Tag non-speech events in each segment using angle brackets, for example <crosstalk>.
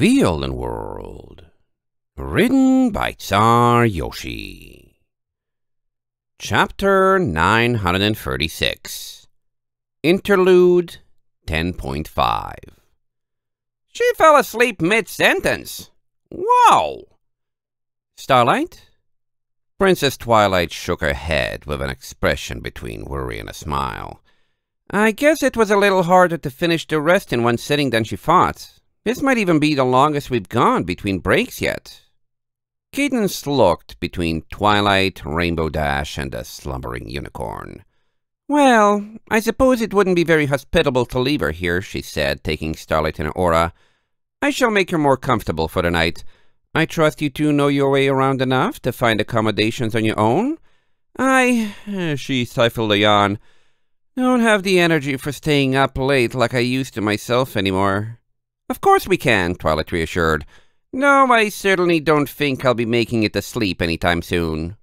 The Olden World. Written by Czar Yoshi. Chapter 936. Interlude 10.5. She fell asleep mid-sentence. Wow! Starlight? Princess Twilight shook her head with an expression between worry and a smile. I guess it was a little harder to finish the rest in one sitting than she thought. This might even be the longest we've gone between breaks yet. Cadance looked between Twilight, Rainbow Dash, and the slumbering unicorn. Well, I suppose it wouldn't be very hospitable to leave her here, she said, taking Starlight in her aura. I shall make her more comfortable for the night. I trust you two know your way around enough to find accommodations on your own? I, <sighs> she stifled a yawn, don't have the energy for staying up late like I used to myself anymore. Of course we can, Twilight reassured. No, I certainly don't think I'll be making it to sleep anytime soon.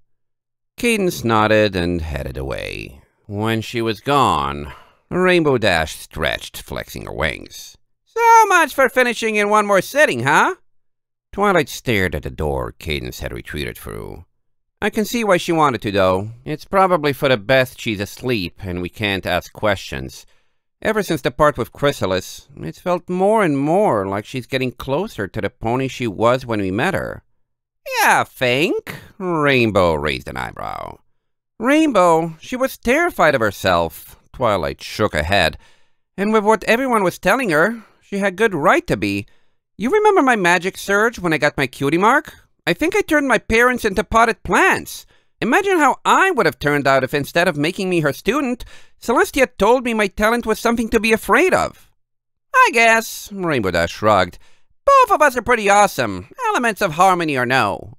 Cadance nodded and headed away. When she was gone, Rainbow Dash stretched, flexing her wings. So much for finishing in one more sitting, huh? Twilight stared at the door Cadance had retreated through. I can see why she wanted to, though. It's probably for the best she's asleep and we can't ask questions. Ever since the part with Chrysalis, it's felt more and more like she's getting closer to the pony she was when we met her. Yeah, think? Rainbow raised an eyebrow. Rainbow, she was terrified of herself. Twilight shook her head. And with what everyone was telling her, she had good right to be. You remember my magic surge when I got my cutie mark? I think I turned my parents into potted plants. Imagine how I would have turned out if instead of making me her student, Celestia told me my talent was something to be afraid of. I guess, Rainbow Dash shrugged. Both of us are pretty awesome, elements of harmony or no.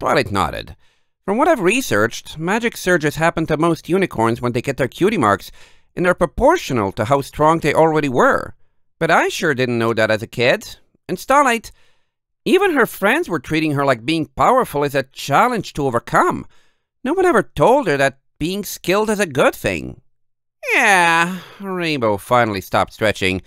Twilight nodded. From what I've researched, magic surges happen to most unicorns when they get their cutie marks, and they're proportional to how strong they already were. But I sure didn't know that as a kid. And Starlight, even her friends were treating her like being powerful is a challenge to overcome. No one ever told her that being skilled is a good thing. Yeah, Rainbow finally stopped stretching.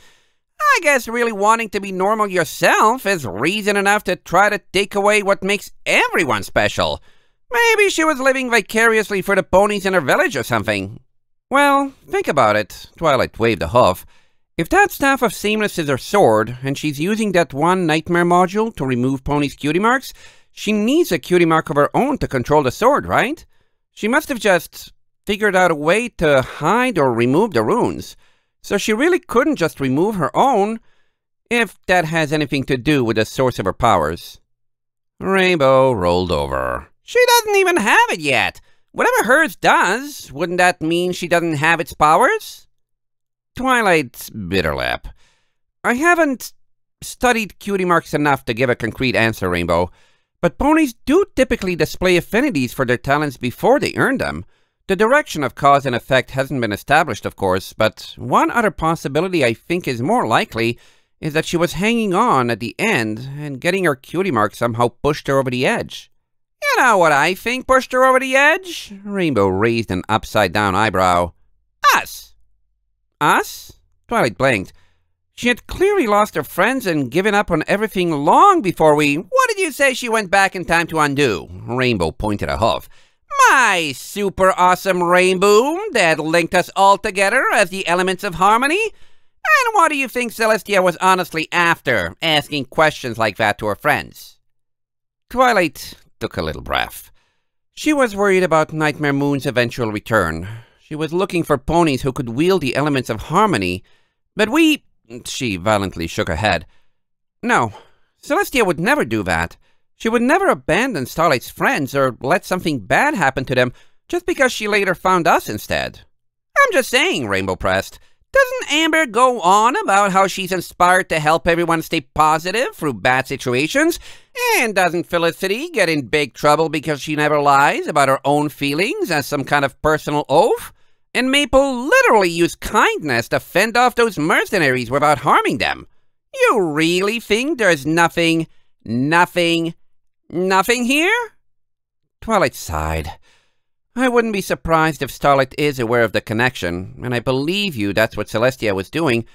I guess really wanting to be normal yourself is reason enough to try to take away what makes everyone special. Maybe she was living vicariously for the ponies in her village or something. Well, think about it. Twilight waved a hoof. If that Staff of Sameness is her sword, and she's using that one Nightmare module to remove Pony's cutie marks, she needs a cutie mark of her own to control the sword, right? She must have just figured out a way to hide or remove the runes. So she really couldn't just remove her own, if that has anything to do with the source of her powers. Rainbow rolled over. She doesn't even have it yet. Whatever hers does, wouldn't that mean she doesn't have its powers? Twilight's bitter lap. I haven't studied cutie marks enough to give a concrete answer, Rainbow, but ponies do typically display affinities for their talents before they earn them. The direction of cause and effect hasn't been established, of course, but one other possibility I think is more likely is that she was hanging on at the end and getting her cutie mark somehow pushed her over the edge. You know what I think pushed her over the edge? Rainbow raised an upside-down eyebrow. Us! Us? Twilight blinked. She had clearly lost her friends and given up on everything long before we... What you say she went back in time to undo? Rainbow pointed a hoof. My super awesome rainbow that linked us all together as the elements of harmony? And what do you think Celestia was honestly after, asking questions like that to her friends? Twilight took a little breath. She was worried about Nightmare Moon's eventual return. She was looking for ponies who could wield the elements of harmony, but we... She violently shook her head. No, Celestia would never do that. She would never abandon Starlight's friends or let something bad happen to them just because she later found us instead. I'm just saying, Rainbow pressed. Doesn't Amber go on about how she's inspired to help everyone stay positive through bad situations? And doesn't Felicity get in big trouble because she never lies about her own feelings as some kind of personal oath? and Maple literally used kindness to fend off those mercenaries without harming them. You really think there's nothing, nothing, nothing here? Twilight sighed. I wouldn't be surprised if Starlight is aware of the connection, and I believe you that's what Celestia was doing,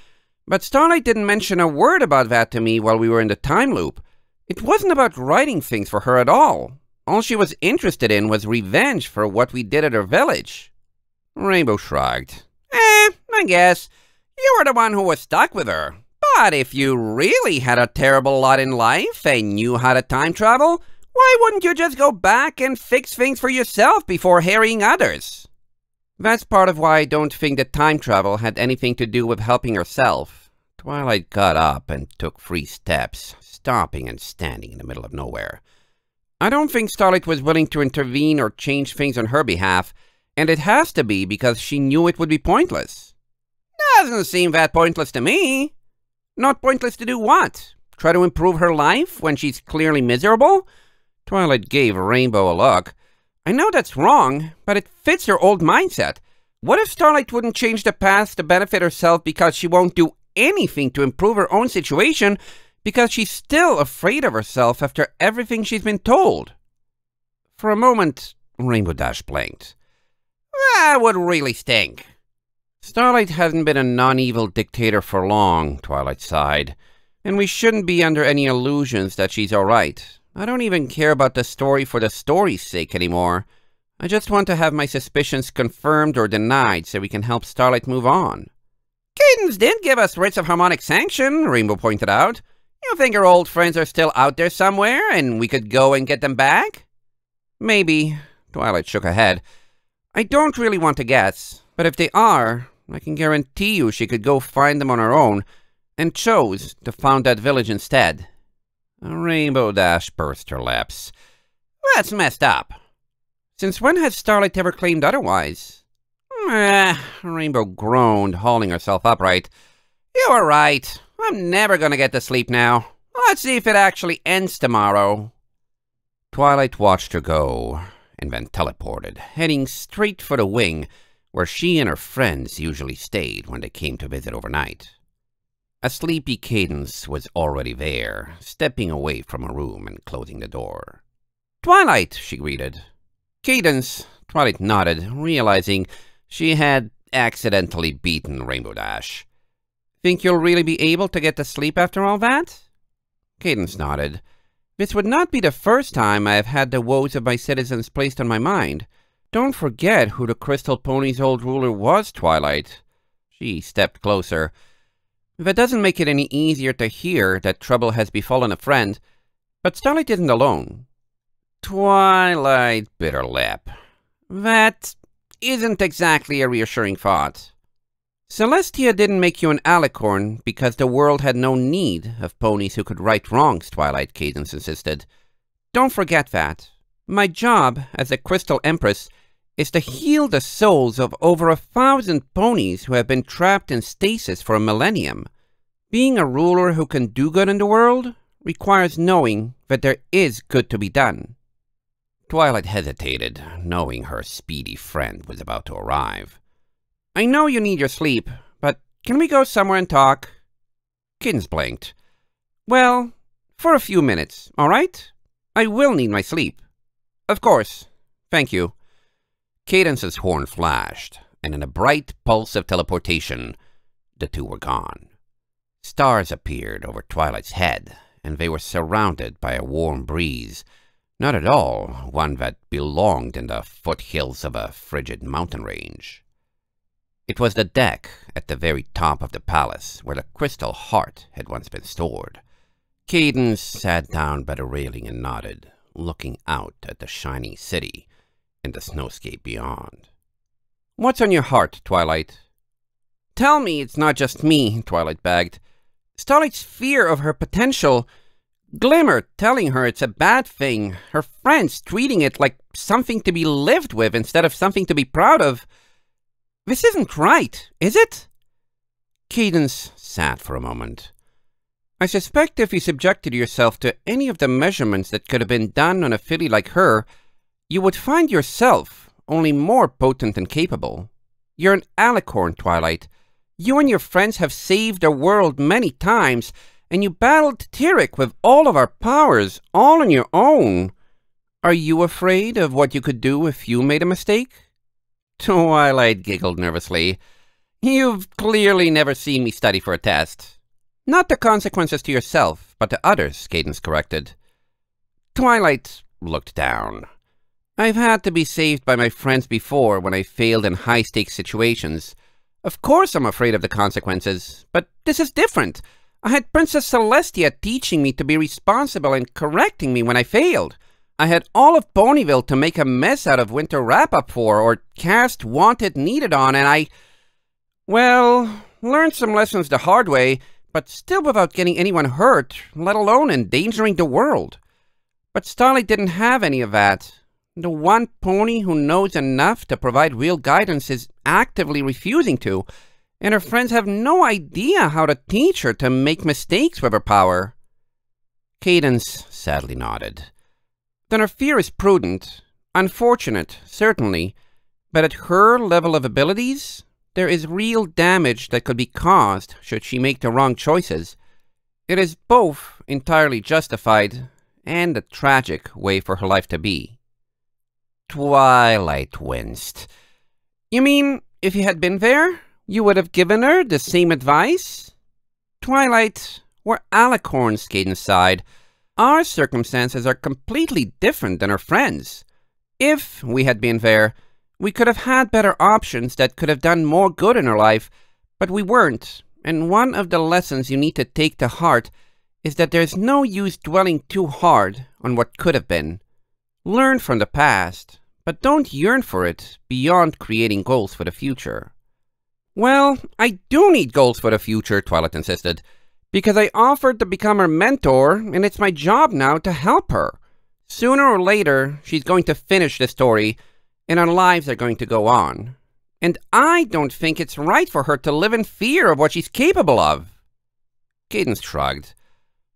But Starlight didn't mention a word about that to me while we were in the time loop. It wasn't about writing things for her at all. All she was interested in was revenge for what we did at her village. Rainbow shrugged. Eh, I guess. You were the one who was stuck with her. But if you really had a terrible lot in life and knew how to time travel, why wouldn't you just go back and fix things for yourself before harrying others? That's part of why I don't think that time travel had anything to do with helping herself. Twilight got up and took three steps, stopping and standing in the middle of nowhere. I don't think Starlight was willing to intervene or change things on her behalf, and it has to be because she knew it would be pointless. Doesn't seem that pointless to me. Not pointless to do what? Try to improve her life when she's clearly miserable? Twilight gave Rainbow a look. I know that's wrong, but it fits her old mindset. What if Starlight wouldn't change the past to benefit herself because she won't do anything to improve her own situation because she's still afraid of herself after everything she's been told? For a moment, Rainbow Dash blinked. That would really stink. Starlight hasn't been a non-evil dictator for long, Twilight sighed, and we shouldn't be under any illusions that she's alright. I don't even care about the story for the story's sake anymore. I just want to have my suspicions confirmed or denied so we can help Starlight move on. Cadance didn't give us writs of harmonic sanction, Rainbow pointed out. You think our old friends are still out there somewhere and we could go and get them back? Maybe, Twilight shook her head. I don't really want to guess, but if they are, I can guarantee you she could go find them on her own and chose to found that village instead. Rainbow Dash burst her lips. That's messed up. Since when has Starlight ever claimed otherwise? Eh, Rainbow groaned, hauling herself upright. You were right. I'm never gonna get to sleep now. Let's see if it actually ends tomorrow. Twilight watched her go, and then teleported, heading straight for the wing, where she and her friends usually stayed when they came to visit overnight. A sleepy Cadance was already there, stepping away from her room and closing the door. Twilight, she greeted. Cadance, Twilight nodded, realizing she had accidentally beaten Rainbow Dash. Think you'll really be able to get to sleep after all that? Cadance nodded. This would not be the first time I have had the woes of my citizens placed on my mind. Don't forget who the Crystal Pony's old ruler was, Twilight. She stepped closer. That doesn't make it any easier to hear that trouble has befallen a friend, but Starlight isn't alone. Twilight bit her lip. That isn't exactly a reassuring thought. Celestia didn't make you an alicorn because the world had no need of ponies who could right wrongs, Twilight Cadance insisted. Don't forget that. My job as a Crystal Empress is to heal the souls of over a thousand ponies who have been trapped in stasis for a millennium. Being a ruler who can do good in the world requires knowing that there is good to be done. Twilight hesitated, knowing her speedy friend was about to arrive. I know you need your sleep, but can we go somewhere and talk? Kins blinked. Well, for a few minutes, all right? I will need my sleep. Of course. Thank you. Cadance's horn flashed, and in a bright pulse of teleportation, the two were gone. Stars appeared over Twilight's head, and they were surrounded by a warm breeze, not at all one that belonged in the foothills of a frigid mountain range. It was the deck at the very top of the palace where the crystal heart had once been stored. Cadance sat down by the railing and nodded, looking out at the shining city and the snowscape beyond. What's on your heart, Twilight? Tell me it's not just me, Twilight begged. Starlight's fear of her potential, Glimmer telling her it's a bad thing, her friends treating it like something to be lived with instead of something to be proud of. This isn't right, is it? Cadance sat for a moment. I suspect if you subjected yourself to any of the measurements that could have been done on a filly like her, you would find yourself only more potent and capable. You're an alicorn, Twilight. You and your friends have saved the world many times, and you battled Tirek with all of our powers, all on your own. Are you afraid of what you could do if you made a mistake? Twilight giggled nervously. You've clearly never seen me study for a test. Not the consequences to yourself, but to others, Cadance corrected. Twilight looked down. I've had to be saved by my friends before when I failed in high-stakes situations. Of course I'm afraid of the consequences, but this is different. I had Princess Celestia teaching me to be responsible and correcting me when I failed. I had all of Ponyville to make a mess out of winter wrap-up for, or cast Want It Need It on, and I... Well, learned some lessons the hard way, but still without getting anyone hurt, let alone endangering the world. But Starlight didn't have any of that. The one pony who knows enough to provide real guidance is actively refusing to, and her friends have no idea how to teach her to make mistakes with her power. Cadance sadly nodded. Then her fear is prudent, unfortunate, certainly, but at her level of abilities, there is real damage that could be caused should she make the wrong choices. It is both entirely justified and a tragic way for her life to be. Twilight winced. You mean, if you had been there, you would have given her the same advice? Twilight, we're alicorns, Cadance sighed. Our circumstances are completely different than her friends. If we had been there, we could have had better options that could have done more good in her life, but we weren't. And one of the lessons you need to take to heart is that there's no use dwelling too hard on what could have been. Learn from the past, but don't yearn for it beyond creating goals for the future. Well, I do need goals for the future, Twilight insisted, because I offered to become her mentor, and it's my job now to help her. Sooner or later, she's going to finish the story, and our lives are going to go on. And I don't think it's right for her to live in fear of what she's capable of. Cadance shrugged.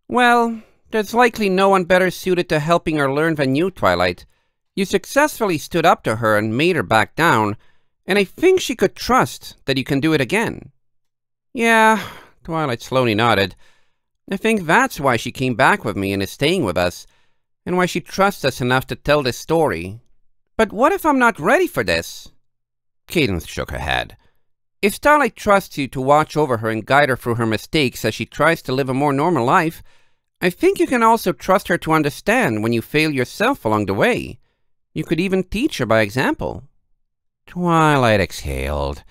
Well, there's likely no one better suited to helping her learn than you, Twilight. You successfully stood up to her and made her back down, and I think she could trust that you can do it again. Yeah, Twilight slowly nodded. I think that's why she came back with me and is staying with us, and why she trusts us enough to tell this story. But what if I'm not ready for this? Cadance shook her head. If Starlight trusts you to watch over her and guide her through her mistakes as she tries to live a more normal life, I think you can also trust her to understand when you fail yourself along the way. You could even teach her by example. Twilight exhaled.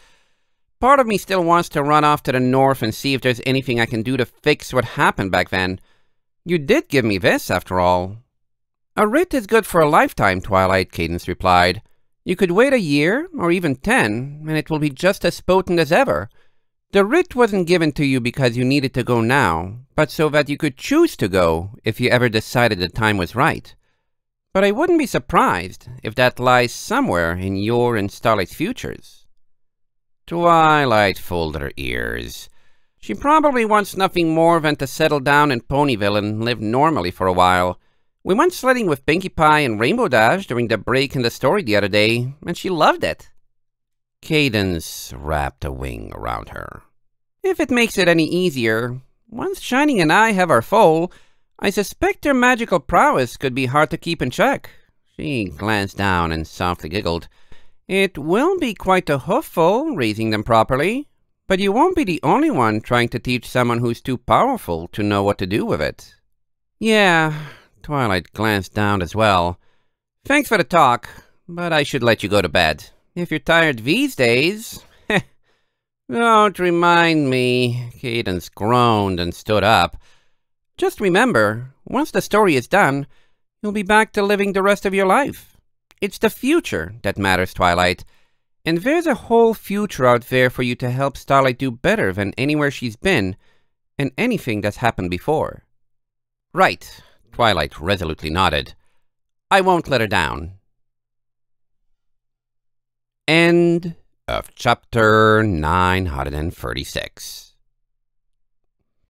Part of me still wants to run off to the north and see if there's anything I can do to fix what happened back then. You did give me this, after all. A writ is good for a lifetime, Twilight, Cadance replied. You could wait a year, or even ten, and it will be just as potent as ever. The writ wasn't given to you because you needed to go now, but so that you could choose to go if you ever decided the time was right. But I wouldn't be surprised if that lies somewhere in your and Starlight's futures. Twilight folded her ears. She probably wants nothing more than to settle down in Ponyville and live normally for a while. We went sledding with Pinkie Pie and Rainbow Dash during the break in the story the other day, and she loved it. Cadance wrapped a wing around her. If it makes it any easier, once Shining and I have our foal, I suspect her magical prowess could be hard to keep in check. She glanced down and softly giggled. It will be quite a hoofful, raising them properly, but you won't be the only one trying to teach someone who's too powerful to know what to do with it. Yeah, Twilight glanced down as well. Thanks for the talk, but I should let you go to bed. If you're tired these days... <laughs> Don't remind me, Cadance groaned and stood up. Just remember, once the story is done, you'll be back to living the rest of your life. It's the future that matters, Twilight. And there's a whole future out there for you to help Starlight do better than anywhere she's been, and anything that's happened before. Right, Twilight resolutely nodded. I won't let her down. End of chapter 936.